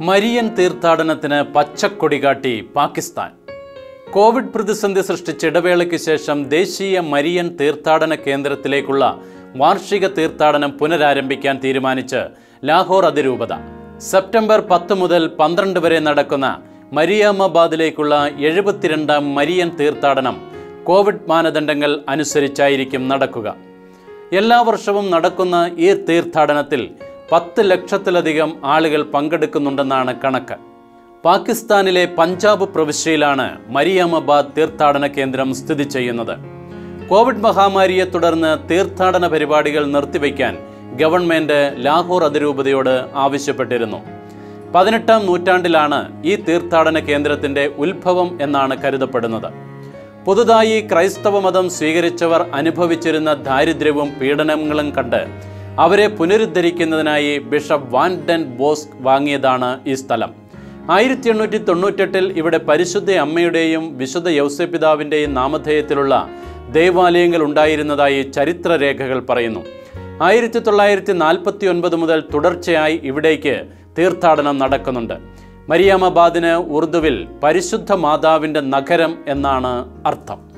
Marian തീർത്ഥാടനത്തിന് പച്ചക്കൊടി കാട്ടി പാകിസ്ഥാൻ. കോവിഡ് പ്രതിസന്ധി സൃഷ്ടിച്ച ഇടവേളയ്ക്ക് ശേഷം ദേശീയ മരിയൻ തീർത്ഥാടന കേന്ദ്രത്തിലേക്കുള്ള വാർഷിക തീർത്ഥാടനം പുനരാരംഭിക്കാൻ തീരുമാനിച്ച് ലാഹോർ അതിരൂപത. സെപ്റ്റംബർ പത്ത് മുതൽ പന്ത്രണ്ട് വരെ നടക്കുന്ന മരിയാമബാദിലേക്കുള്ള എഴുപത്തിരണ്ടാം മരിയൻ തീർത്ഥാടനം കോവിഡ് മാനദണ്ഡങ്ങൾ അനുസരിച്ചായിരിക്കും നടക്കുക. എല്ലാ വർഷവും നടക്കുന്ന ഈ തീർത്ഥാടനത്തിൽ പത്ത് ലക്ഷത്തിലധികം ആളുകൾ പങ്കെടുക്കുന്നുണ്ടെന്നാണ് കണക്ക്. പാകിസ്ഥാനിലെ പഞ്ചാബ് പ്രവിശ്യയിലാണ് മരിയാമബാദ് തീർത്ഥാടന കേന്ദ്രം സ്ഥിതി ചെയ്യുന്നത്. കോവിഡ് മഹാമാരിയെ തുടർന്ന് തീർത്ഥാടന പരിപാടികൾ നിർത്തിവെക്കാൻ ഗവൺമെന്റ് ലാഹോർ അതിരൂപതയോട് ആവശ്യപ്പെട്ടിരുന്നു. പതിനെട്ടാം നൂറ്റാണ്ടിലാണ് ഈ തീർത്ഥാടന കേന്ദ്രത്തിന്റെ ഉത്ഭവം എന്നാണ് കരുതപ്പെടുന്നത്. പുതുതായി ക്രൈസ്തവ മതം സ്വീകരിച്ചവർ അനുഭവിച്ചിരുന്ന ദാരിദ്ര്യവും പീഡനങ്ങളും കണ്ട് അവരെ പുനരുദ്ധരിക്കുന്നതിനായി ബിഷപ്പ് വാൻഡൻ ബോസ്ക് വാങ്ങിയതാണ് ഈ സ്ഥലം. ആയിരത്തി എണ്ണൂറ്റി തൊണ്ണൂറ്റെട്ടിൽ ഇവിടെ പരിശുദ്ധ അമ്മയുടെയും വിശുദ്ധ യൗസപിതാവിന്റെയും നാമധേയത്തിലുള്ള ദേവാലയങ്ങൾ ഉണ്ടായിരുന്നതായി ചരിത്രരേഖകൾ പറയുന്നു. ആയിരത്തി തൊള്ളായിരത്തി നാൽപ്പത്തി ഒൻപത് മുതൽ തുടർച്ചയായി ഇവിടേക്ക് തീർത്ഥാടനം നടക്കുന്നുണ്ട്. മരിയാമബാദിന് ഉറുദുവിൽ പരിശുദ്ധ മാതാവിന്റെ നഗരം എന്നാണ് അർത്ഥം.